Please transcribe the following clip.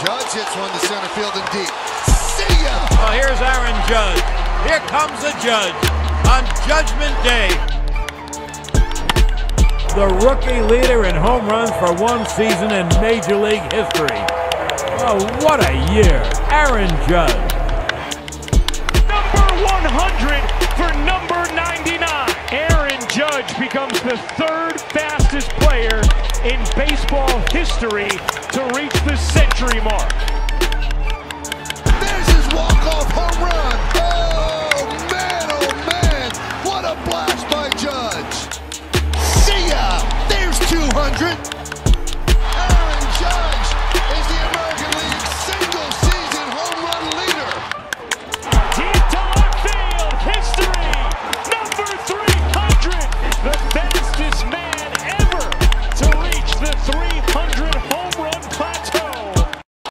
Judge hits one to center field and deep. See ya! Oh, here's Aaron Judge. Here comes the Judge on Judgment Day. The rookie leader in home runs for one season in Major League history. Oh, what a year. Aaron Judge. Number 100 for number 99. Aaron Judge becomes the third fastest player in baseball history to reach the century mark. There's his walk-off home run. Oh, man, oh, man. What a blast by Judge. See ya. There's 200.